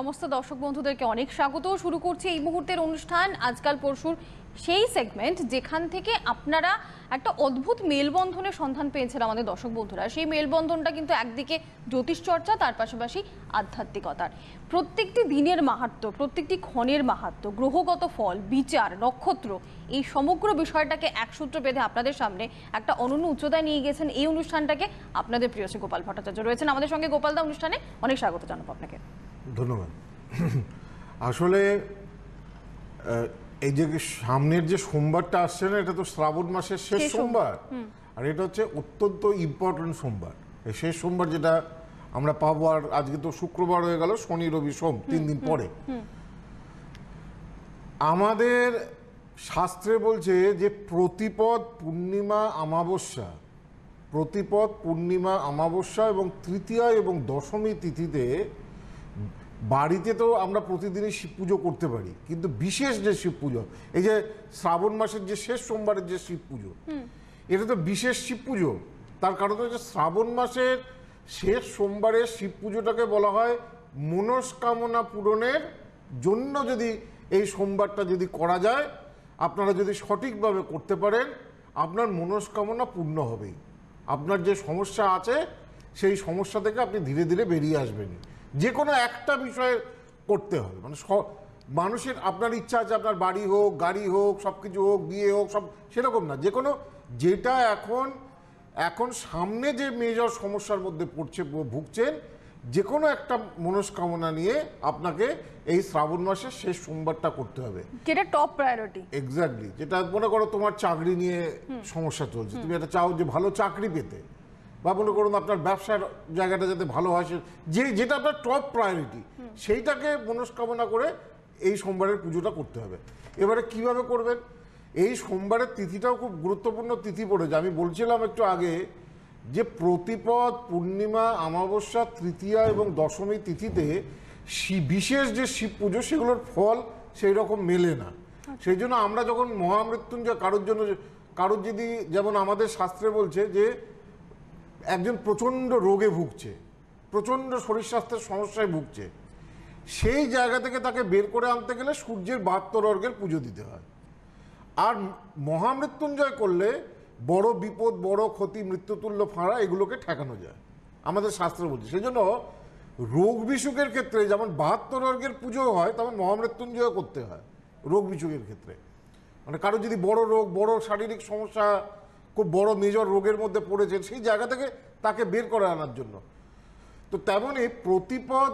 সমস্ত দর্শক বন্ধুদেরকে অনেক স্বাগত শুরু করছি এই মুহূর্তের অনুষ্ঠান। আজকাল পরশুর সেই সেগমেন্ট যেখান থেকে আপনারা একটা অদ্ভুত মেলবন্ধনের সন্ধান পেয়েছেন আমাদের দর্শক বন্ধুরা। সেই মেলবন্ধনটা কিন্তু একদিকে জ্যোতিষ চর্চা তার পাশাপাশি আধ্যাত্মিকতার। প্রত্যেকটি দিনের মাহাত্ম্য প্রত্যেকটি ক্ষণের মাহাত্ম্য গ্রহগত ফল, বিচার, নক্ষত্র, এই সমগ্র বিষয়টাকে একসূত্র বেঁধে আপনাদের সামনে একটা অনন্য উচ্চতায় নিয়ে গেছেন এই অনুষ্ঠানটাকে আপনাদের প্রিয় শ্রী গোপাল ভট্টাচার্য। রয়েছেন আমাদের সঙ্গে গোপালদা অনুষ্ঠানে। অনেক স্বাগত জানাব আপনাকে। ধন্যবাদ। আসলে এই যে সামনের যে সোমবারটা আসছে না এটা তো শ্রাবণ মাসের শেষ সোমবার। আর এটা হচ্ছে অত্যন্ত ইম্পর্টেন্ট সোমবার। এই শেষ সোমবার যেটা আমরা পাবো আর আজকে তো শুক্রবার হয়ে গেল শনি রবি সোম তিন দিন পরে। আমাদের শাস্ত্রে বলছে যে প্রতিপদ পূর্ণিমা অমাবস্যা। প্রতিপদ পূর্ণিমা অমাবস্যা এবং তৃতীয়া এবং দশমী তিথিতে বাড়িতে তো আমরা প্রতিদিনই শিব পুজো করতে পারি কিন্তু বিশেষ যে শিব পুজো এই যে শ্রাবণ মাসের যে শেষ সোমবারের যে শিব পুজো এটা তো বিশেষ শিব পুজো। তার কারণ হচ্ছে শ্রাবণ মাসের শেষ সোমবারের শিব পুজোটাকে বলা হয় মনস্কামনা পূরণের জন্য যদি এই সোমবারটা যদি করা যায় আপনারা যদি সঠিকভাবে করতে পারেন আপনার মনস্কামনা পূর্ণ হবেই আপনার যে সমস্যা আছে সেই সমস্যা থেকে আপনি ধীরে ধীরে বেরিয়ে আসবেন। যে কোনো একটা বিষয়ে করতে হবে। মানে মানুষের আপনার ইচ্ছা আছে আপনার বাড়ি হোক গাড়ি হোক সব কিছু হোক বিয়ে হোক সব সেরকম না। যে কোনো যেটা এখন এখন সামনে যে মেজর সমস্যার মধ্যে পড়ছে ভুগছেন যে কোনো একটা মনস্কামনা নিয়ে আপনাকে এই শ্রাবণ মাসের শেষ সোমবারটা করতে হবে। যেটা টপ প্রায়োরিটি এক্স্যাক্টলি যেটা মনে করো তোমার চাকরি নিয়ে সমস্যা চলছে। তুমি এটা চাও যে ভালো চাকরি পেতে। বা মনে করুন আপনার ব্যবসার জায়গাটা যাতে ভালো হয় যে যেটা আপনার টপ প্রায়োরিটি সেইটাকে মনস্কামনা করে এই সোমবারের পুজোটা করতে হবে। এবারে কীভাবে করবেন? এই সোমবারের তিথিটাও খুব গুরুত্বপূর্ণ তিথি পড়েছে। আমি বলছিলাম একটু আগে যে প্রতিপদ পূর্ণিমা অমাবস্যা তৃতীয়া এবং দশমী তিথিতে বিশেষ যে শিব পুজো সেগুলোর ফল সেই রকম মেলে না। সেই জন্য আমরা যখন মহামৃত্যুঞ্জয় কারোর জন্য কারোর যদি যেমন আমাদের শাস্ত্রে বলছে যে একজন প্রচণ্ড রোগে ভুগছে, প্রচণ্ড শরীর স্বাস্থ্যের সমস্যায় ভুগছে, সেই জায়গা থেকে তাকে বের করে আনতে গেলে সূর্যের বাহাত্তর অর্গের পুজো দিতে হয়। আর মহামৃত্যুঞ্জয় করলে বড় বিপদ, বড় ক্ষতি, মৃত্যুতুল্য ফাঁড়া এগুলোকে ঠেকানো যায়। আমাদের শাস্ত্র বলছে। সেই জন্য রোগ বিসুখের ক্ষেত্রে যেমন বাহাত্তর অর্গের পুজো হয়, তেমন মহামৃত্যুঞ্জয় করতে হয় রোগ বিসুখের ক্ষেত্রে। মানে কারও যদি বড় রোগ, বড় শারীরিক সমস্যা খুব বড় মেজর রোগের মধ্যে পড়েছেন, সেই জায়গা থেকে তাকে বের করে আনার জন্য। তো তেমনই প্রতিপদ,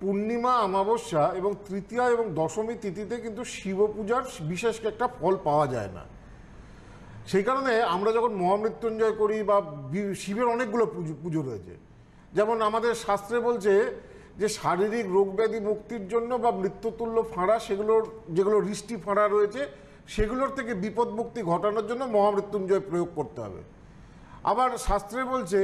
পূর্ণিমা, অমাবস্যা এবং তৃতীয়া এবং দশমী তিথিতে কিন্তু শিব পূজার বিশেষ একটা ফল পাওয়া যায় না। সেই কারণে আমরা যখন মহামৃত্যুঞ্জয় করি বা শিবের অনেকগুলো পুজো পুজো রয়েছে। যেমন আমাদের শাস্ত্রে বলছে যে শারীরিক রোগ ব্যাধি মুক্তির জন্য বা মৃত্যুতুল্য ফাঁড়া সেগুলোর, যেগুলো হৃষ্টি ফাঁড়া রয়েছে সেগুলোর থেকে বিপদ মুক্তি ঘটানোর জন্য মহামৃত্যুঞ্জয় প্রয়োগ করতে হবে। আবার শাস্ত্রে বলছে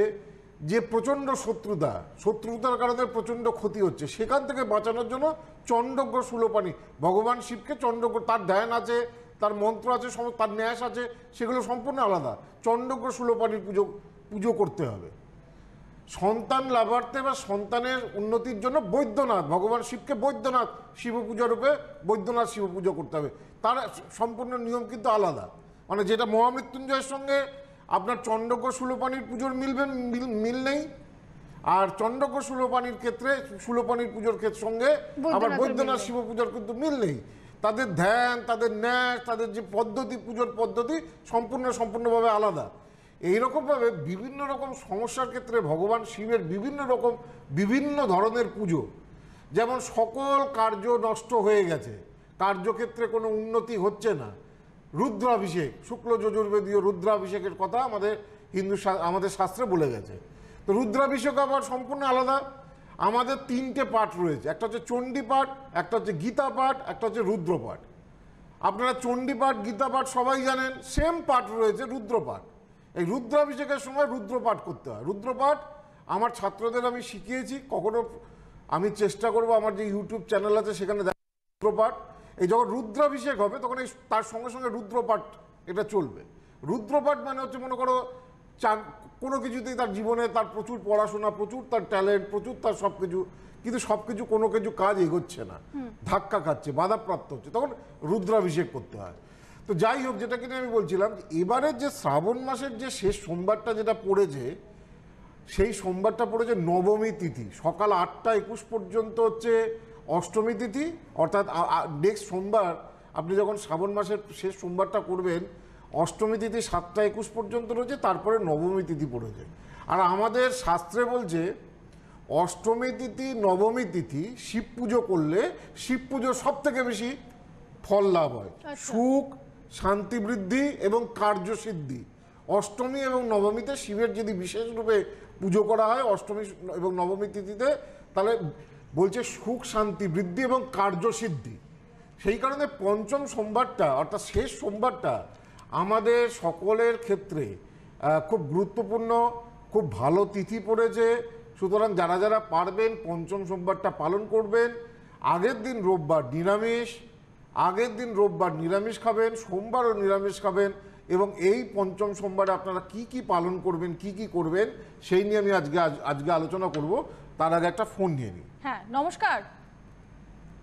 যে প্রচণ্ড শত্রুতা, শত্রুতার কারণে প্রচণ্ড ক্ষতি হচ্ছে, সেখান থেকে বাঁচানোর জন্য চণ্ডগ্র সুলোপানি, ভগবান শিবকে চণ্ডগ্র তার ধ্যান আছে, তার মন্ত্র আছে তার ন্যাস আছে, সেগুলো সম্পূর্ণ আলাদা। চণ্ডগ্র সুলোপানির পুজো পুজো করতে হবে। সন্তান লাভার্থে বা সন্তানের উন্নতির জন্য বৈদ্যনাথ ভগবান শিবকে বৈদ্যনাথ শিব পূজা রূপে বৈদ্যনাথ শিব পুজো করতে হবে। তার সম্পূর্ণ নিয়ম কিন্তু আলাদা। মানে যেটা মহামৃত্যুঞ্জয়ের সঙ্গে আপনার চণ্ডক সুলোপানির পুজোর মিলবেন মিল- নেই। আর চণ্ডক সুলোপানির ক্ষেত্রে সুলোপানির পুজোর ক্ষেত্রে সঙ্গে আবার বৈদ্যনাথ শিব পূজার কিন্তু মিল নেই। তাদের ধ্যান তাদের ন্যাস তাদের যে পদ্ধতি পুজোর পদ্ধতি সম্পূর্ণ সম্পূর্ণভাবে আলাদা। এইরকমভাবে বিভিন্ন রকম সমস্যার ক্ষেত্রে ভগবান শিবের বিভিন্ন রকম, বিভিন্ন ধরনের পুজো। যেমন সকল কার্য নষ্ট হয়ে গেছে। কার্যক্ষেত্রে কোনো উন্নতি হচ্ছে না। রুদ্রাভিষেক, শুক্ল যজুর্বেদীয় রুদ্রাভিষেকের কথা আমাদের হিন্দু আমাদের শাস্ত্রে বলে গেছে। তো রুদ্রাভিষেক আবার সম্পূর্ণ আলাদা। আমাদের তিনটে পাঠ রয়েছে। একটা হচ্ছে চণ্ডী পাঠ, একটা হচ্ছে গীতা পাঠ, একটা হচ্ছে রুদ্রপাঠ আপনারা চণ্ডী পাঠ, গীতা পাঠ সবাই জানেন। সেম পাঠ রয়েছে রুদ্রপাঠ এই রুদ্রাভিষেকের সময় রুদ্রপাঠ করতে হয়। রুদ্রপাঠ আমার ছাত্রদের আমি শিখিয়েছি কখনো আমি চেষ্টা করব আমার যে ইউটিউব চ্যানেল আছে সেখানে দেখা রুদ্রপাঠ। এই যখন রুদ্রাভিষেক হবে তখন এই তার সঙ্গে সঙ্গে রুদ্রপাঠ এটা চলবে। রুদ্রপাঠ মানে হচ্ছে মনে করো চা কোনো কিছুতেই তার জীবনে তার প্রচুর পড়াশোনা প্রচুর তার ট্যালেন্ট প্রচুর তার সব কিছু কিন্তু সব কিছু কোনো কিছু কাজ এগোচ্ছে না। ধাক্কা খাচ্ছে বাধাপ্রাপ্ত হচ্ছে। তখন রুদ্রাভিষেক করতে হয়। তো যাই হোক যেটা কিনা আমি বলছিলাম এবারের যে শ্রাবণ মাসের যে শেষ সোমবারটা যেটা পড়েছে সেই সোমবারটা পড়েছে নবমী তিথি। সকাল আটটা একুশ পর্যন্ত হচ্ছে অষ্টমী তিথি অর্থাৎ নেক্সট সোমবার আপনি যখন শ্রাবণ মাসের শেষ সোমবারটা করবেন অষ্টমী তিথি সাতটা একুশ পর্যন্ত রয়েছে তারপরে নবমী তিথি পড়েছে। আর আমাদের শাস্ত্রে বলছে অষ্টমী তিথি নবমী তিথি শিব পুজো করলে শিব পুজো সব থেকে বেশি ফল লাভ হয়। সুখ শান্তি বৃদ্ধি এবং কার্যসিদ্ধি। অষ্টমী এবং নবমীতে শিবের যদি বিশেষ রূপে পুজো করা হয়, অষ্টমী এবং নবমী তিথিতে, তাহলে বলছে সুখ, শান্তি, বৃদ্ধি এবং কার্যসিদ্ধি। সেই কারণে পঞ্চম সোমবারটা, অর্থাৎ শেষ সোমবারটা আমাদের সকলের ক্ষেত্রে খুব গুরুত্বপূর্ণ, খুব ভালো তিথি পড়েছে। সুতরাং যারা যারা পারবেন, পঞ্চম সোমবারটা পালন করবেন। আগের দিন রোববার নিরামিষ আগের দিন রোববার নিরামিষ খাবেন সোমবারও নিরামিষ খাবেন এবং এই পঞ্চম সোমবারে আপনারা কি কি পালন করবেন কি কি করবেন সেই নিয়ে আমি আজকে আজ- আজকে আলোচনা করব। তার আগে একটা ফোন নিয়ে নিই। হ্যাঁ নমস্কার।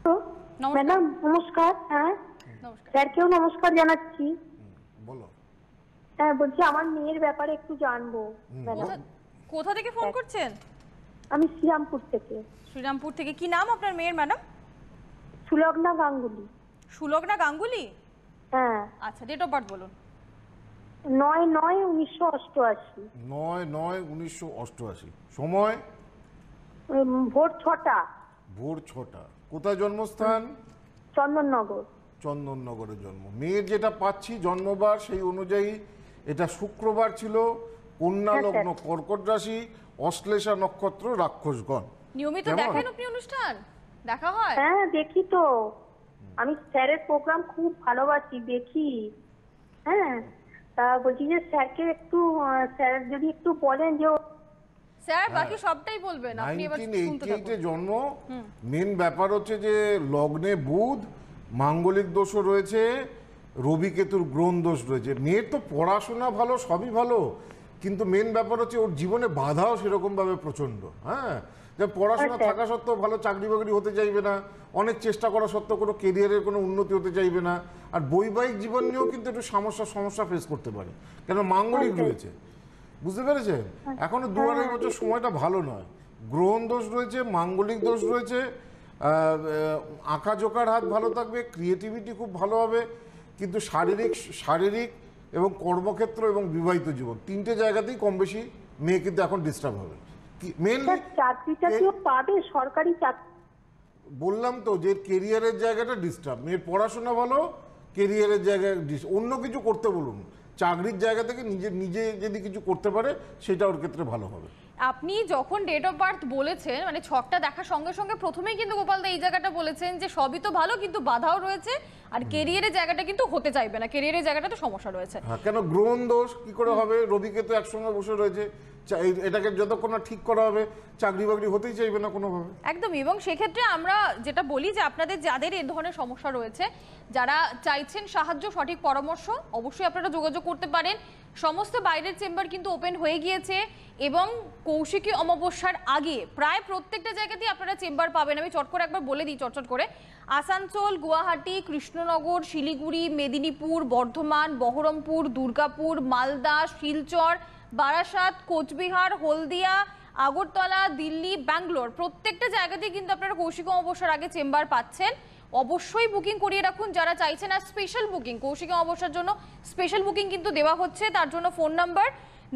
তো, নমস্কার। ম্যাডাম নমস্কার হ্যাঁ। নমস্কার। স্যারকেও নমস্কার জানাচ্ছি? বলো। হ্যাঁ বলছি আমার মেয়ের ব্যাপারে একটু জানব কোথা থেকে ফোন করছেন? আমি শ্রীরামপুর থেকে। শ্রীরামপুর থেকে। কি নাম আপনার মেয়ের ম্যাডাম? সুলগ্না গাঙ্গুলি। সুলগ্না গাঙ্গুলি? হ্যাঁ। আচ্ছা ডেট অফ বার্থ বলুন। নয় নয় উনিশশো অষ্টআশি। নয় নয় উনিশশো অষ্টআশি। সময়? ভোর ছটা। ভোর ছটা। কোথায় জন্মস্থান? চন্দননগর। চন্দননগরের জন্ম। মেয়ের যেটা পাচ্ছি জন্মবার সেই অনুযায়ী এটা শুক্রবার ছিল। কন্যা হ্যাঁ, লগ্ন কর্কট রাশি অশ্লেষা নক্ষত্র রাক্ষসগণ। নিয়মিত দেখেন আপনি অনুষ্ঠান? দেখা হয়? হ্যাঁ দেখি তো। আমি স্যারের প্রোগ্রাম খুব ভালোবাসি দেখি। হ্যাঁ? তা বলছি যে স্যারকে একটু স্যার যদি একটু বলেন যে ও- স্যার বাকি সবটাই বলবেন আপনি এবার শুনতে থাকুন। জন্ম মেন ব্যাপার হচ্ছে যে লগ্নে বুধ মাঙ্গলিক দোষও রয়েছে রবি কেতুর গ্রহণ দোষ রয়েছে। মেয়ের তো পড়াশোনা ভালো সবই ভালো কিন্তু মেন ব্যাপার হচ্ছে ওর জীবনে বাধাও সেরকমভাবে প্রচণ্ড হ্যাঁ? যে পড়াশোনা আচ্ছা। থাকা সত্ত্বেও ভালো চাকরি বাকরি হতে চাইবে না অনেক চেষ্টা করা সত্ত্বেও কোনো কেরিয়ারের কোনো উন্নতি হতে চাইবে না আর বৈবাহিক জীবন নিয়েও কিন্তু একটু সমস্যা সমস্যা ফেস করতে পারে কেন মাঙ্গলিক আচ্ছা। রয়েছে বুঝতে পেরেছেন এখনও দু আড়াই বছর সময়টা ভালো নয় গ্রহণ দোষ রয়েছে মাঙ্গলিক দোষ রয়েছে আঁকা জোকার হাত ভালো থাকবে ক্রিয়েটিভিটি খুব ভালো হবে কিন্তু শারীরিক শারীরিক এবং কর্মক্ষেত্র এবং বিবাহিত জীবন তিনটে জায়গাতেই কম বেশি মেয়ে কিন্তু এখন ডিস্টার্ব হবে মেনলি চাকরিটা কি পাবে সরকারি চাকরি বললাম তো যে কেরিয়ারের জায়গাটা ডিস্টার্ব মেয়ের পড়াশোনা ভালো কেরিয়ারের জায়গায় অন্য কিছু করতে বলুন। চাকরির জায়গা থেকে নিজে নিজে যদি কিছু করতে পারে সেটা ওর ক্ষেত্রে ভালো হবে। আপনি যখন ডেট অফ বার্থ বলেছেন মানে ছকটা দেখার সঙ্গে সঙ্গে প্রথমেই কিন্তু গোপাল দা এই জায়গাটা বলেছেন যে সবই তো ভালো কিন্তু বাধাও রয়েছে আর কেরিয়ারের জায়গাটা কিন্তু হতে চাইবে না। কেরিয়ারের জায়গাটা তো সমস্যা রয়েছে। হ্যাঁ কেন গ্রহণ দোষ? কি করে হবে? রবিকে তো একসঙ্গে বসে রয়েছে। এটাকে যতক্ষণ না ঠিক করা হবে, চাকরি বাকরি হতেই চাইবে না কোনোভাবে। একদমই এবং সেক্ষেত্রে আমরা যেটা বলি যে আপনাদের যাদের এই ধরনের সমস্যা রয়েছে, যারা চাইছেন সাহায্য, সঠিক পরামর্শ, অবশ্যই আপনারা যোগাযোগ করতে পারেন। সমস্ত বাইরের চেম্বার কিন্তু ওপেন হয়ে গিয়েছে, এবং কৌশিকী অমাবস্যার আগে প্রায় প্রত্যেকটা জায়গাতেই আপনারা চেম্বার পাবেন। আমি চট করে একবার বলে দিই চটচট করে। আসানসোল, গুয়াহাটি, কৃষ্ণনগর, শিলিগুড়ি, মেদিনীপুর, বর্ধমান, বহরমপুর, দুর্গাপুর, মালদা, শিলচর বারাসাত, কোচবিহার, হলদিয়া, আগরতলা, দিল্লি, ব্যাঙ্গালোর। প্রত্যেকটা জায়গাতেই কিন্তু আপনারা কৌশিক অবসর আগে চেম্বার পাচ্ছেন। অবশ্যই বুকিং করিয়ে রাখুন। যারা চাইছেন আর স্পেশাল বুকিং কৌশিক অমাবস্যার জন্য স্পেশাল বুকিং কিন্তু দেওয়া হচ্ছে। তার জন্য phone number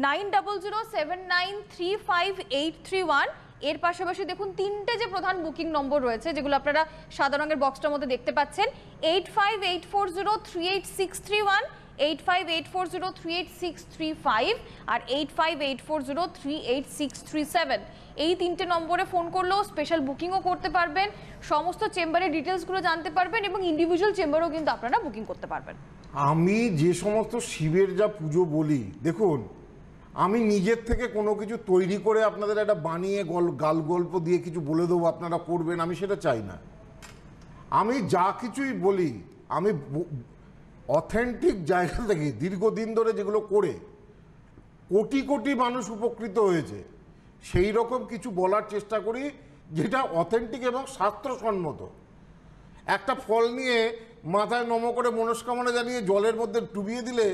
nine double zero seven nine three five eight three ওয়ানের পাশাপাশি দেখুন, তিনটে যে প্রধান বুকিং নম্বর রয়েছে, যেগুলো আপনারা সাদা রঙের বক্সটার মধ্যে দেখতে পাচ্ছেন eight five eight four zero three eight six three one eight five eight four zero three eight six three five আর eight five eight four zero three eight six three seven. এই তিনটে নম্বরে ফোন করলেও special বুকিংও করতে পারবেন, সমস্ত চেম্বারের ডিটেলসগুলো জানতে পারবেন এবং ইন্ডিভিজুয়াল চেম্বারও কিন্তু আপনারা বুকিং করতে পারবেন। আমি যে সমস্ত শিবের যা পুজো বলি, দেখুন, আমি নিজের থেকে কোনো কিছু তৈরি করে আপনাদের একটা বানিয়ে গল গাল গল্প দিয়ে কিছু বলে দেবো, আপনারা করবেন, আমি সেটা চাই না। আমি যা কিছুই বলি, আমি অথেন্টিক জায়গা থেকে দীর্ঘদিন ধরে যেগুলো করে, কোটি কোটি মানুষ উপকৃত হয়েছে, সেই রকম কিছু বলার চেষ্টা করি যেটা অথেন্টিক এবং শাস্ত্রসম্মত একটা ফল নিয়ে মাথায় নম করে মনস্কামনা জানিয়ে জলের মধ্যে ডুবিয়ে দিলে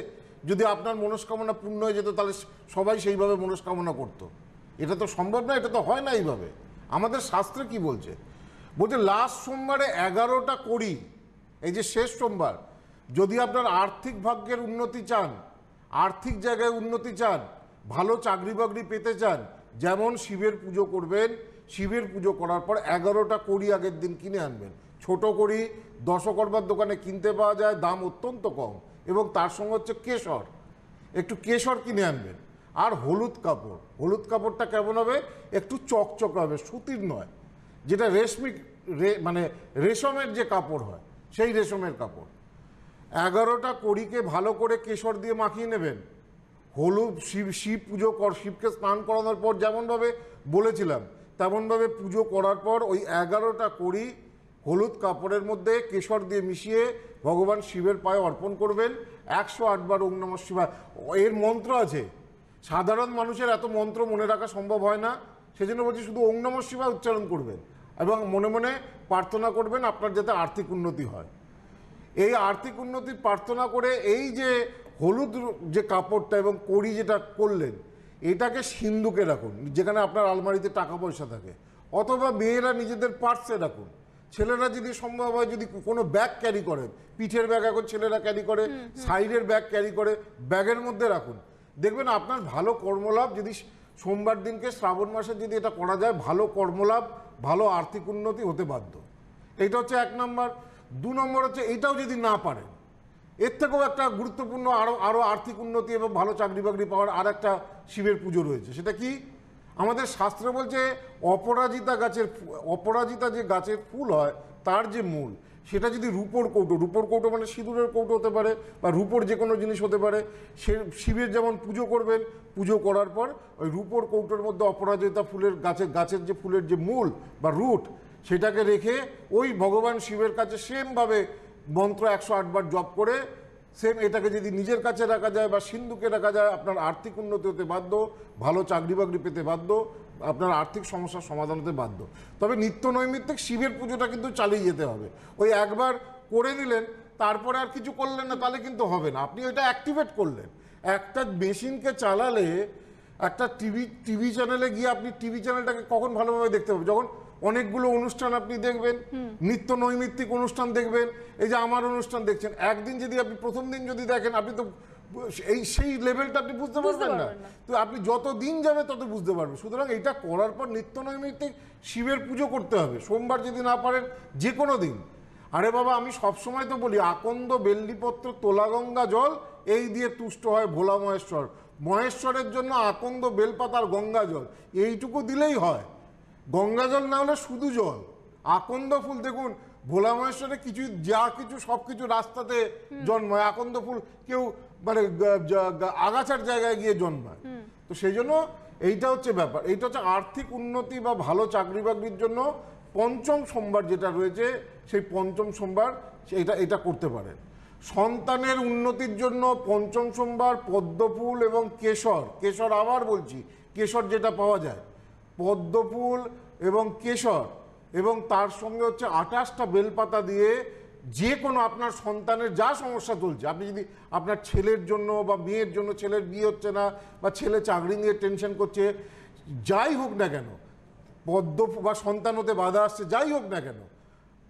যদি আপনার মনস্কামনা পূর্ণ হয়ে যেত, তাহলে সবাই সেইভাবে মনস্কামনা করতো। এটা তো সম্ভব না, এটা তো হয় না এইভাবে। আমাদের শাস্ত্রে কি বলছে? বলছে, লাস্ট সোমবারে এগারোটা করি, এই যে শেষ সোমবার যদি আপনার আর্থিক ভাগ্যের উন্নতি চান, আর্থিক জায়গায় উন্নতি চান, ভালো চাকরি বাকরি পেতে চান, যেমন শিবের পুজো করবেন, শিবের পুজো করার পর এগারোটা কড়ি আগের দিন কিনে আনবেন। ছোট করি দশকর্মার দোকানে কিনতে পাওয়া যায়, দাম অত্যন্ত কম এবং তার সঙ্গে হচ্ছে কেশর। একটু কেশর কিনে আনবেন। আর হলুদ কাপড়। হলুদ কাপড়টা কেমন হবে? একটু চকচক হবে, সুতির নয়। যেটা রেশমি মানে রেশমের যে কাপড় হয়, সেই রেশমের কাপড়। এগারোটা কড়িকে ভালো করে কেশর দিয়ে মাখিয়ে নেবেন। হলুদ, শিব শিব পুজো কর, শিবকে স্নান করানোর পর যেমনভাবে বলেছিলাম, তেমনভাবে পুজো করার পর ওই এগারোটা কড়ি হলুদ কাপড়ের মধ্যে কেশর দিয়ে মিশিয়ে ভগবান শিবের পায়ে অর্পণ করবেন। একশো আটবার ওং নমঃ শিবায়। এর মন্ত্র আছে, সাধারণ মানুষের এত মন্ত্র মনে রাখা সম্ভব হয় না, সেজন্য বলছি শুধু ওং নমঃ শিবায় উচ্চারণ করবেন এবং মনে মনে প্রার্থনা করবেন আপনার যাতে আর্থিক উন্নতি হয়। এই আর্থিক উন্নতির প্রার্থনা করে এই যে হলুদ যে কাপড়টা এবং কড়ি যেটা করলেন এটাকে সিন্ধুকে রাখুন যেখানে আপনার আলমারিতে টাকা পয়সা থাকে। অথবা মেয়েরা নিজেদের পার্সে রাখুন। ছেলেরা যদি সম্ভব হয় যদি কোনো ব্যাগ ক্যারি করেন পিঠের ব্যাগ এখন ছেলেরা ক্যারি করে সাইডের ব্যাগ ক্যারি করে ব্যাগের মধ্যে রাখুন। দেখবেন আপনার ভালো কর্মলাভ যদি সোমবার দিনকে শ্রাবণ মাসে যদি এটা করা যায় ভালো কর্মলাভ ভালো আর্থিক উন্নতি হতে বাধ্য। এটা হচ্ছে এক নম্বর। দু নম্বর হচ্ছে এটাও যদি না পারেন, এর থেকেও একটা গুরুত্বপূর্ণ আরও আরও আর্থিক উন্নতি এবং ভালো চাকরি বাকরি পাওয়ার আর একটা শিবের পুজো রয়েছে। সেটা কি? আমাদের শাস্ত্র বলছে, অপরাজিতা গাছের অপরাজিতা যে গাছের ফুল হয়, তার যে মূল, সেটা যদি রূপোর কৌটো রূপোর কৌটো মানে সিঁদুরের কৌটো হতে পারে বা রূপোর যে কোনো জিনিস হতে পারে, সে শিবের যেমন পুজো করবেন, পুজো করার পর ওই রূপোর কৌটোর মধ্যে অপরাজিতা ফুলের গাছের গাছের যে ফুলের যে মূল বা রুট সেটাকে রেখে ওই ভগবান শিবের কাছে সেমভাবে মন্ত্র একশো আটবার জপ করে সেম এটাকে যদি নিজের কাছে রাখা যায় বা সিন্ধুকে রাখা যায়, আপনার আর্থিক উন্নতি হতে বাধ্য, ভালো চাকরি বাকরি পেতে বাধ্য, আপনার আর্থিক সমস্যার সমাধান হতে বাধ্য। তবে নিত্য নৈমিত্তিক শিবের পুজোটা কিন্তু চালিয়ে যেতে হবে। ওই একবার করে নিলেন, তারপরে আর কিছু করলেন না, তাহলে কিন্তু হবে না। আপনি ওইটা অ্যাক্টিভেট করলেন। একটা মেশিনকে চালালে একটা টিভি টিভি চ্যানেলে গিয়ে আপনি টিভি চ্যানেলটাকে কখন ভালোভাবে দেখতে পাবেন? যখন অনেকগুলো অনুষ্ঠান আপনি দেখবেন নিত্য নৈমিত্তিক অনুষ্ঠান দেখবেন এই যে আমার অনুষ্ঠান দেখছেন একদিন যদি আপনি প্রথম দিন যদি দেখেন আপনি তো এই সেই লেভেলটা আপনি বুঝতে বুঝতে পারবেন না। পারবেন না। তো আপনি যত দিন যাবে তত বুঝতে পারবেন। সুতরাং এটা করার পর নিত্য নৈমিত্তিক শিবের পুজো করতে হবে। সোমবার যদি না পারেন যে কোনো দিন। আরে বাবা আমি সবসময় তো বলি আকন্দ বেল্লিপত্র তোলাগঙ্গা জল এই দিয়ে তুষ্ট হয় ভোলা মহেশ্বর। মহেশ্বরের জন্য আকন্দ বেলপাতার গঙ্গা জল এইটুকু দিলেই হয়। গঙ্গা জল না হলে শুধু জল। আকন্দ ফুল দেখুন ভোলা মহেশ্বরে কিছু যা কিছু সব কিছু রাস্তাতে জন্মায়। আকন্দ ফুল কেউ মানে আগাছার জায়গায় গিয়ে জন্মায়। তো সেই জন্য এইটা হচ্ছে ব্যাপার। এইটা হচ্ছে আর্থিক উন্নতি বা ভালো চাকরি বাকরির জন্য পঞ্চম সোমবার যেটা রয়েছে সেই পঞ্চম সোমবার এটা এটা করতে পারেন। সন্তানের উন্নতির জন্য পঞ্চম সোমবার পদ্মফুল এবং কেশর কেশর আবার বলছি কেশর যেটা পাওয়া যায় পদ্মফুল এবং কেশর এবং তার সঙ্গে হচ্ছে আঠাশটা বেলপাতা দিয়ে যে কোনো আপনার সন্তানের যা সমস্যা চলছে, আপনি যদি আপনার ছেলের জন্য বা মেয়ের জন্য, ছেলের বিয়ে হচ্ছে না বা ছেলে চাকরি নিয়ে টেনশন করছে, যাই হোক না কেন পদ্ম বা সন্তান হতে বাধা আসছে, যাই হোক না কেন,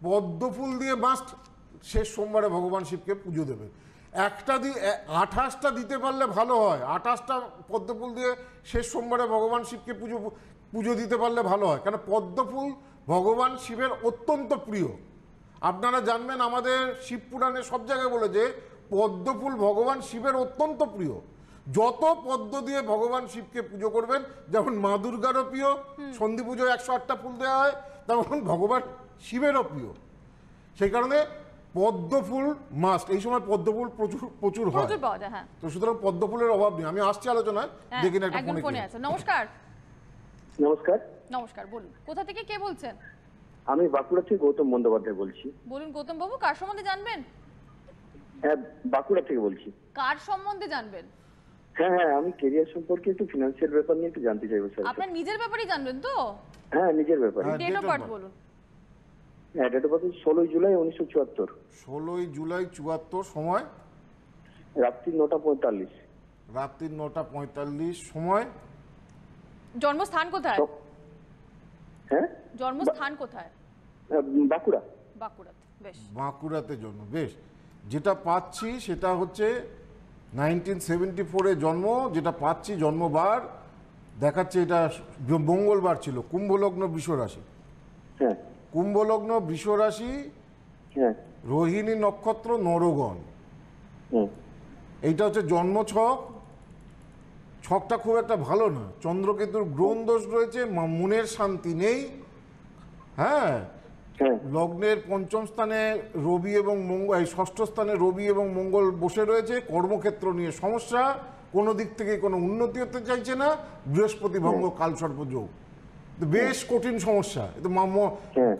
পদ্মফুল দিয়ে মাস্ট শেষ সোমবারে ভগবান শিবকে পুজো দেবে। একটা দিয়ে আঠাশটা দিতে পারলে ভালো হয়, আঠাশটা পদ্মফুল দিয়ে শেষ সোমবারে ভগবান শিবকে পুজো পুজো দিতে পারলে ভালো হয়। কেন? পদ্মফুল ভগবান শিবের অত্যন্ত প্রিয়। আপনারা জানবেন আমাদের শিব পুরাণে সব জায়গায় বলেছে পদ্ম ফুল ভগবান শিবের অত্যন্ত প্রিয়। যত পদ্ম দিয়ে ভগবান শিবকে পুজো করবেন যেমন মা দুর্গারও প্রিয় সন্ধি পুজোয় একশো আটটা ফুল দেওয়া হয় তেমন ভগবান শিবেরও প্রিয়। সেই কারণে পদ্মফুল মাস্ট এই সময় পদ্মফুল প্রচুর প্রচুর হয়। হ্যাঁ। তো সুতরাং পদ্মফুলের অভাব নেই। আমি আসছি আলোচনায় হ্যাঁ, দেখি না একটা ফোনে নমস্কার। নমস্কার। নমস্কার বলুন। কোথা থেকে কে বলছেন? আমি বাঁকুড়া থেকে গৌতম বন্দ্যোপাধ্যায় বলছি। বলুন গৌতম বাবু কার সম্বন্ধে জানবেন? হ্যাঁ বাঁকুড়া থেকে বলছি। কার সম্বন্ধে জানবেন? হ্যাঁ হ্যাঁ আমি কেরিয়ার সম্পর্কে একটু ফিনান্সিয়াল ব্যাপার নিয়ে একটু জানতে চাইব স্যার। আপনার নিজের ব্যাপারেই জানবেন তো? হ্যাঁ নিজের ব্যাপারে হ্যাঁ, ডেট অফ বার্থ বলুন। হ্যাঁ ডেট অফ বার্থ ষোলোই জুলাই উনিশশো চুয়াত্তর। ষোলোই জুলাই চুয়াত্তর সময়? রাত্রি নটা পঁয়তাল্লিশ। রাত্রি নটা পঁয়তাল্লিশ সময়? জন্মস্থান কোথায়? হ্যাঁ? জন্মস্থান কোথায়? বাঁকুড়া। বাঁকুড়াতে বেশ। বাঁকুড়াতে জন্ম বেশ। যেটা পাচ্ছি সেটা হচ্ছে নাইনটিন সেভেন্টি ফোরে জন্ম যেটা পাচ্ছি জন্মবার দেখাচ্ছে এটা মঙ্গলবার ছিল কুম্ভলগ্ন বিশ্বরাশি। হ্যাঁ। কুম্ভলগ্ন বিশ্বরাশি হ্যাঁ। রোহিণী নক্ষত্র নরগণ। এইটা হচ্ছে জন্ম ছক ছকটা খুব একটা ভালো না। চন্দ্রকেতুর গ্রহণ দোষ রয়েছে মনের শান্তি নেই। হ্যাঁ? লগ্নের পঞ্চম স্থানে রবি এবং মঙ্গল এই ষষ্ঠ স্থানে রবি এবং মঙ্গল বসে রয়েছে কর্মক্ষেত্র নিয়ে সমস্যা কোনো দিক থেকে কোনো উন্নতি হতে চাইছে না বৃহস্পতি ভঙ্গ কালসর্প যোগ। তো বেশ কঠিন সমস্যা।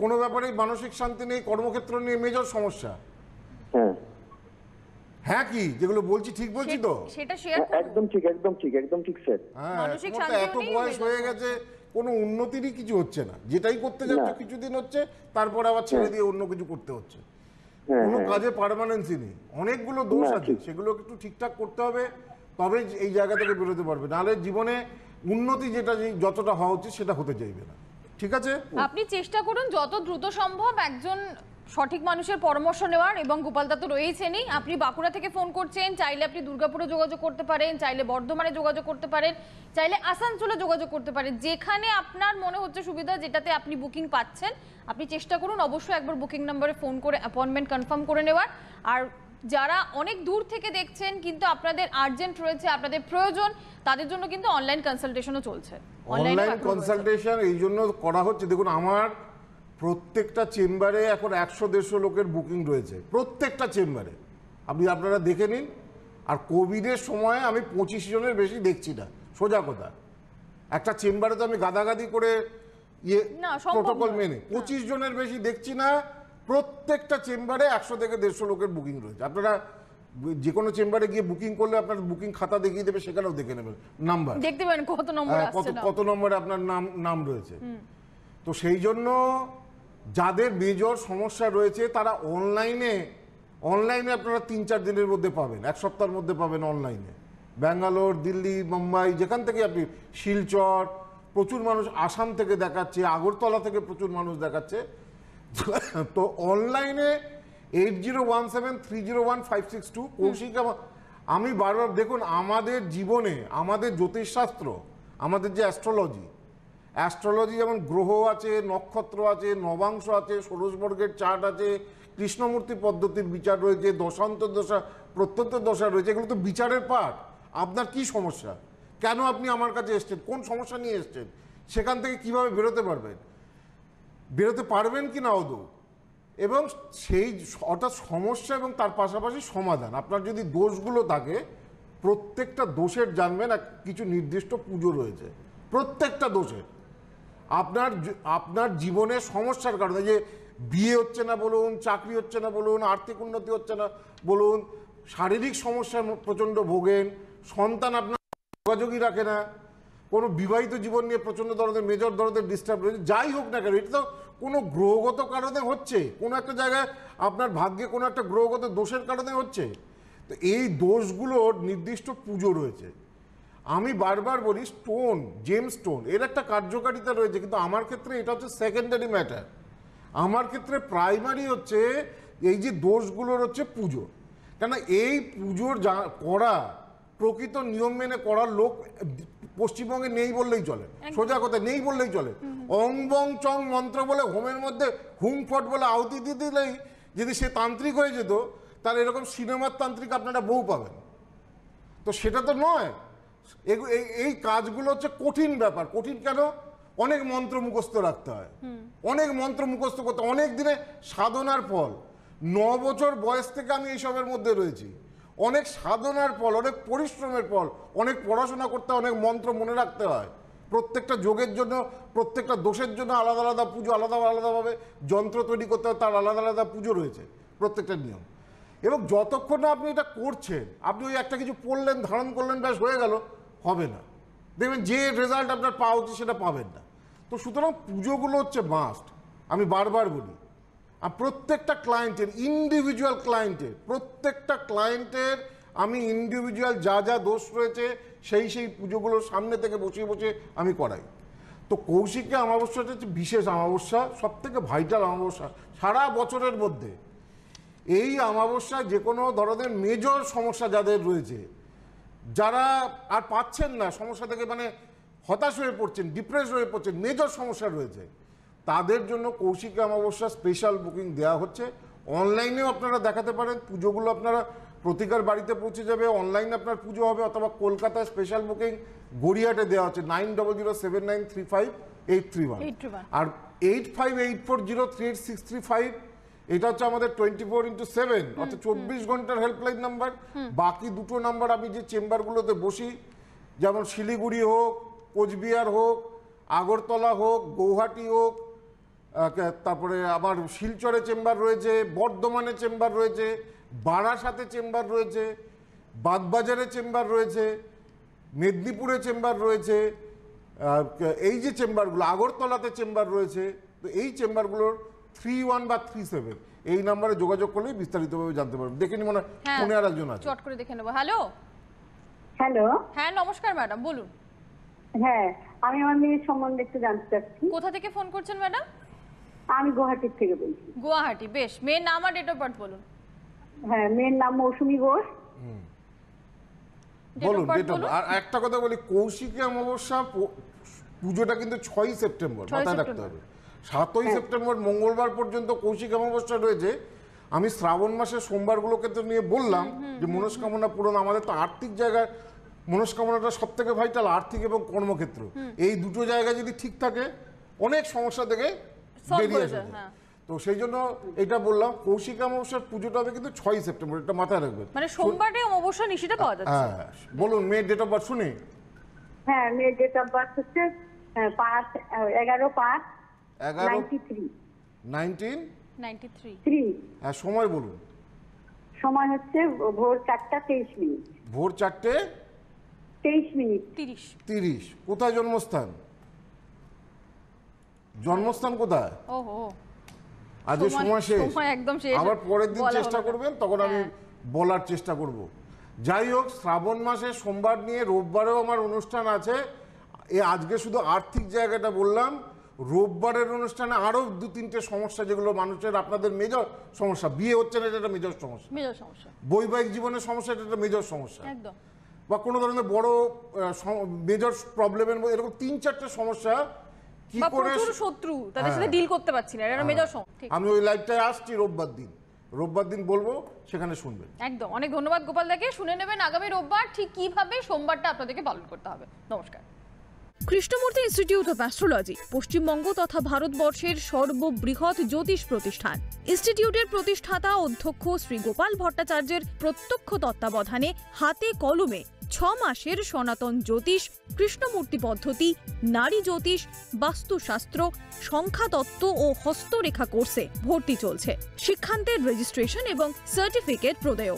কোনো ব্যাপারেই মানসিক শান্তি নেই কর্মক্ষেত্র নিয়ে মেজর সমস্যা। হ্যাঁ কি? যেগুলো বলছি ঠিক বলছি তো? সেটা শেয়ার হ্যাঁ, একদম ঠিক একদম ঠিক একদম ঠিক স্যার হ্যাঁ এত বয়স হয়ে গেছে। কোনো উন্নতিরই কিছু হচ্ছে না। যেটাই করতে যাচ্ছ কিছুদিন হচ্ছে তারপর আবার ছেড়ে দিয়ে অন্য কিছু করতে হচ্ছে। কোনো কাজে পারমানেন্সি নেই। অনেকগুলো দোষ আছে। সেগুলো একটু ঠিকঠাক করতে হবে তবে এই জায়গা থেকে বেরোতে পারবে। নাহলে জীবনে উন্নতি যেটা যতটা হওয়া উচিত সেটা হতে চাইবে না। ঠিক আছে? আপনি চেষ্টা করুন যত দ্রুত সম্ভব একজন সঠিক মানুষের পরামর্শ নেওয়ার এবং গোপালদা তো রয়েছেনই আপনি বাঁকুড়া থেকে ফোন করছেন চাইলে আপনি দুর্গাপুরে যোগাযোগ করতে পারেন চাইলে বর্ধমানে যোগাযোগ করতে পারেন চাইলে আসানসোলে যোগাযোগ করতে পারেন। যেখানে আপনার মনে হচ্ছে সুবিধা যেটাতে আপনি বুকিং পাচ্ছেন আপনি চেষ্টা করুন অবশ্যই একবার বুকিং নাম্বারে ফোন করে অ্যাপয়েন্টমেন্ট কনফার্ম করে নেওয়ার। আর যারা অনেক দূর থেকে দেখছেন কিন্তু আপনাদের আর্জেন্ট রয়েছে আপনাদের প্রয়োজন তাদের জন্য কিন্তু অনলাইন কনসালটেশনও চলছে। অনলাইন কনসালটেশন এই জন্য করা হচ্ছে। দেখুন আমার প্রত্যেকটা চেম্বারে এখন একশো দেড়শো লোকের বুকিং রয়েছে। প্রত্যেকটা চেম্বারে। আপনি আপনারা দেখে নিন। আর কোভিডের সময় আমি পঁচিশ জনের বেশি দেখছি না। সোজা কথা। একটা চেম্বারে তো আমি গাদাগাদি করে ইয়ে না, প্রোটোকল মেনে পঁচিশ জনের বেশি দেখছি না। প্রত্যেকটা চেম্বারে একশো থেকে দেড়শো লোকের বুকিং রয়েছে। আপনারা যে কোনো চেম্বারে গিয়ে বুকিং করলে আপনার বুকিং খাতা দেখিয়ে দেবে সেখানেও দেখে নেবেন নাম্বার। দেখতে পারেন কত নম্বর হ্যাঁ, কত কত নম্বরে আপনার নাম নাম রয়েছে। তো সেই জন্য যাদের মেজর সমস্যা রয়েছে, তারা অনলাইনে অনলাইনে আপনারা তিন চার দিনের মধ্যে পাবেন, এক সপ্তাহের মধ্যে পাবেন অনলাইনে ব্যাঙ্গালোর, দিল্লি, মুম্বাই, যেখান থেকে আপনি শিলচর, প্রচুর মানুষ আসাম থেকে দেখাচ্ছে, আগরতলা থেকে প্রচুর মানুষ দেখাচ্ছে। তো অনলাইনে eight zero one seven three zero one five six two Kaushik আমা- আমি বারবার দেখুন, আমাদের জীবনে, আমাদের জ্যোতিষশাস্ত্র, আমাদের যে অ্যাস্ট্রোলজি অ্যাস্ট্রোলজি যেমন গ্রহ আছে, নক্ষত্র আছে, নবাংশ আছে ষোড়শবর্গের চার্ট আছে, কৃষ্ণমূর্তি পদ্ধতির বিচার রয়েছে, দশান্ত দশা, প্রত্যন্ত দশা রয়েছে, এগুলো তো বিচারের পাঠ। আপনার কি সমস্যা? কেন আপনি আমার কাছে এসছেন? কোন সমস্যা নিয়ে এসছেন? সেখান থেকে কীভাবে বেরোতে পারবেন? বেরোতে পারবেন কি না আদৌ এবং সেই অর্থাৎ সমস্যা এবং তার পাশাপাশি সমাধান। আপনার যদি দোষগুলো থাকে, প্রত্যেকটা দোষের জানবেন কিছু নির্দিষ্ট পুজো রয়েছে। প্রত্যেকটা দোষের। আপনার আপনার জীবনে সমস্যার কারণে যে বিয়ে হচ্ছে না বলুন, চাকরি হচ্ছে না বলুন, আর্থিক উন্নতি হচ্ছে না বলুন, শারীরিক সমস্যার প্রচণ্ড ভোগেন, সন্তান আপনার যোগাযোগই রাখে না, কোনো বিবাহিত জীবন নিয়ে প্রচণ্ড ধরনের মেজর ধরনের ডিস্টার্ব রয়েছে, যাই হোক না কেন, এটা তো কোনো গ্রহগত কারণে হচ্ছে, কোনো একটা জায়গায় আপনার ভাগ্যে কোনো একটা গ্রহগত দোষের কারণে হচ্ছে, তো এই দোষগুলোর নির্দিষ্ট পুজো রয়েছে। আমি বারবার বলি স্টোন জেম স্টোন এর একটা কার্যকারিতা রয়েছে কিন্তু আমার ক্ষেত্রে এটা হচ্ছে সেকেন্ডারি ম্যাটার আমার ক্ষেত্রে প্রাইমারি হচ্ছে এই যে দোষগুলোর হচ্ছে পুজো। কেন এই পুজোর যা করা প্রকৃত নিয়ম মেনে করার লোক পশ্চিমবঙ্গে নেই বললেই চলে সোজা কথা নেই বললেই চলে। অং বং চং মন্ত্র বলে হোমের মধ্যে হুম ফট বলে আহুতি দিয়ে দিলেই যদি সে তান্ত্রিক হয়ে যেত তাহলে এরকম সিনেমার তান্ত্রিক আপনারা বহু পাবেন। তো সেটা তো নয়। এই এই কাজগুলো হচ্ছে কঠিন ব্যাপার। কঠিন কেন? অনেক মন্ত্র মুখস্থ রাখতে হয়। অনেক মন্ত্র মুখস্থ করতে হয়, অনেক দিনে সাধনার ফল। ন বছর বয়স থেকে আমি এইসবের মধ্যে রয়েছি। অনেক সাধনার ফল অনেক পরিশ্রমের ফল অনেক পড়াশোনা করতে অনেক মন্ত্র মনে রাখতে হয়। প্রত্যেকটা যোগের জন্য প্রত্যেকটা দোষের জন্য আলাদা আলাদা পুজো আলাদা আলাদাভাবে যন্ত্র তৈরি করতে হয় তার আলাদা আলাদা পুজো রয়েছে প্রত্যেকটা নিয়ম। এবং যতক্ষণ না আপনি এটা করছেন আপনি ওই একটা কিছু পড়লেন ধারণ করলেন ব্যাস হয়ে গেল। হবে না। দেখবেন যে রেজাল্ট আপনার পাওয়া উচিত সেটা পাবেন না। তো সুতরাং পুজোগুলো হচ্ছে মাস্ট আমি বারবার বলি, আর প্রত্যেকটা ক্লায়েন্টের ইন্ডিভিজুয়াল ক্লায়েন্টের প্রত্যেকটা ক্লায়েন্টের আমি ইন্ডিভিজুয়াল যা যা দোষ রয়েছে, সেই সেই পুজোগুলোর সামনে থেকে বসে বসে আমি করাই। তো কৌশিকী অমাবস্যাটা হচ্ছে বিশেষ অমাবস্যা সব থেকে ভাইটাল অমাবস্যা সারা বছরের মধ্যে। এই অমাবস্যা যে কোনো ধরনের মেজর সমস্যা যাদের রয়েছে যারা আর পাচ্ছেন না সমস্যা থেকে মানে হতাশ হয়ে পড়ছেন ডিপ্রেস হয়ে পড়ছেন মেজর সমস্যা রয়েছে। তাদের জন্য কৌশিক অমাবস্যা স্পেশাল বুকিং দেওয়া হচ্ছে। অনলাইনেও আপনারা দেখাতে পারেন পুজোগুলো আপনারা প্রতিকার বাড়িতে পৌঁছে যাবে অনলাইনে আপনার পুজো হবে অথবা কলকাতায় স্পেশাল বুকিং গড়িয়াটে দেওয়া হচ্ছে nine double zero seven nine three five eight three one 831 আর eight five eight four zero three eight six three five এটা হচ্ছে আমাদের টোয়েন্টি ফোর ইন্টু সেভেন অর্থাৎ চব্বিশ ঘণ্টার হেল্পলাইন নাম্বার বাকি দুটো নাম্বার আমি যে চেম্বারগুলোতে বসি যেমন শিলিগুড়ি হোক কোচবিহার হোক আগরতলা হোক গৌহাটি হোক তারপরে আবার শিলচরে চেম্বার রয়েছে বর্ধমানে চেম্বার রয়েছে বারাসাতে চেম্বার রয়েছে বাগবাজারে চেম্বার রয়েছে মেদিনীপুরে চেম্বার রয়েছে এই যে চেম্বারগুলো আগরতলাতে চেম্বার রয়েছে তো এই চেম্বারগুলোর থ্রি ওয়ান বা থ্রি সেভেন এই নাম্বারে যোগাযোগ করলেই বিস্তারিতভাবে জানতে পারবেন দেখে নি মনে হ্যাঁ ফোনে আর একজন আছে। চট করে দেখে নেব। হ্যালো? হ্যালো? হ্যাঁ নমস্কার ম্যাডাম বলুন। হ্যাঁ আমি আমার মেয়ের সম্বন্ধে একটু জানতে চাচ্ছি। কোথা থেকে ফোন করছেন ম্যাডাম? আমি গুয়াহাটির থেকে বলছি। গুয়াহাটি বেশ। মেয়ের নাম আর ডেট অফ বার্থ বলুন। হ্যাঁ মেয়ের নাম মৌসুমী ঘোষ। বলুন of- বলুন। আর একটা কথা বলি কৌশিকী অমাবস্যা প- পুজোটা কিন্তু ছয়ই সেপ্টেম্বর মাথায় রাখতে হবে। সাতই সেপ্টেম্বর মঙ্গলবার পর্যন্ত কৌশিক অমাবস্যা রয়েছে। আমি শ্রাবণ মাসের সোমবারগুলোকে তো নিয়ে বললাম যে মনস্কামনা পূরণ আমাদের তো আর্থিক জায়গায় মনস্কামনাটা সব থেকে ভাইটাল আর্থিক এবং কর্মক্ষেত্র। এই দুটো জায়গা যদি ঠিক থাকে অনেক সমস্যা থেকে বেরিয়ে করে আসা যায়, যায়। হ্যাঁ। তো সেই জন্য এটা বললাম কৌশিক অমাবস্যার পুজোটা হবে কিন্তু ছয়ই সেপ্টেম্বর এটা মাথায় রাখবেন। মানে সোমবারে অবশ্য নিশিতে পাওয়া যাচ্ছে। হ্যাঁ বলুন মেয়ের ডেট অফ বার্থ শুনি। হ্যাঁ মেয়ের ডেট অফ বার্থ হচ্ছে পাঁচ এগারো পাঁচ এগারো নাইনটিন হ্যাঁ সময় বলুন। সময় হচ্ছে ভোর চারটা তেইশ মিনিট। ভোর চারটে তেইশ মিনিট। তিরিশ। তিরিশ। কোথায় জন্মস্থান? জন্মস্থান কোথায়? ওহো। আজকে সময়- শেষ। একদম শেষ। আবার পরের দিন চেষ্টা করবেন তখন আমি হ্যাঁ। বলার চেষ্টা করব। যাই হোক শ্রাবণ মাসে সোমবার নিয়ে রোববারেও আমার অনুষ্ঠান আছে। এ আজকে শুধু আর্থিক জায়গাটা বললাম। রোববারের অনুষ্ঠানে আরও দু তিনটে সমস্যা যেগুলো মানুষের আপনাদের মেজর সমস্যা। বিয়ে হচ্ছে না এটা একটা মেজর সমস্যা। মেজর সমস্যা। বৈবাহিক জীবনের সমস্যা এটা একটা মেজর সমস্যা। একদম। বা কোনো ধরনের বড় মেজর প্রবলেমের মধ্যে এরকম তিন চারটে সমস্যা কি করে শত্রু তাদের সাথে হ্যাঁ। ডিল করতে পারছি না এটা মেজর সমস্যা আমি ওই লাইভটায় আসছি রোববার দিন। রোববার দিন বলব সেখানে শুনবেন। একদম। অনেক ধন্যবাদ গোপাল দাকে। শুনে নেবেন আগামী রোববার ঠিক কীভাবে সোমবারটা আপনাদেরকে পালন করতে হবে। নমস্কার। Krishnamurti institute of astrology Paschimbanga তথা ভারতবর্ষের সর্ববৃহৎ জ্যোতিষ প্রতিষ্ঠান। ইনস্টিটিউটের প্রতিষ্ঠাতা অধ্যক্ষ শ্রী গোপাল ভট্টাচার্যের প্রত্যক্ষ তত্ত্বাবধানে হাতে কলমে ছ মাসের সনাতন জ্যোতিষ, কৃষ্ণমূর্তি পদ্ধতি, নারী জ্যোতিষ, বাস্তুশাস্ত্র, সংখ্যাতত্ত্ব ও হস্তরেখা কোর্সে ভর্তি চলছে। শিক্ষান্তের রেজিস্ট্রেশন এবং সার্টিফিকেট প্রদেয়।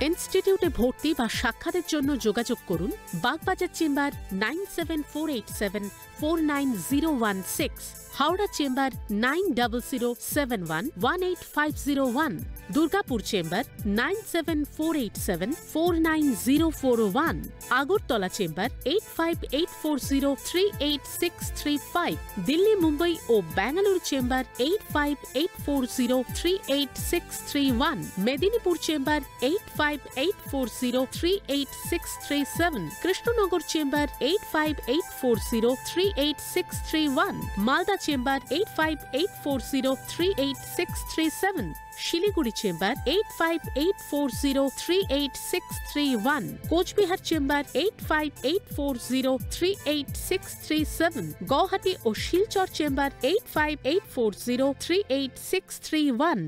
ইনস্টিটিউটে ভর্তি বা সাক্ষাতের জন্য যোগাযোগ করুন Bagbazar chamber nine seven four eight seven four nine zero one six. Howrah chamber nine double zero seven one one eight five zero one Durgapur chamber nine seven four eight seven four nine zero four one Agartala chamber eight five eight four zero three eight six three five Delhi Mumbai ও Bangalore chamber eight five eight four zero three eight six three one Medinipur chamber eight five eight four zero three eight six three seven Krishnanagar chamber eight five eight four zero three eight six three one Malda chamber eight five eight four zero three eight six three seven Siliguri chamber eight five eight four zero three eight six three one Coochbehar chamber eight five eight four zero three eight six three seven Guwahati ও Silchar chamber eight five eight four zero three eight six three one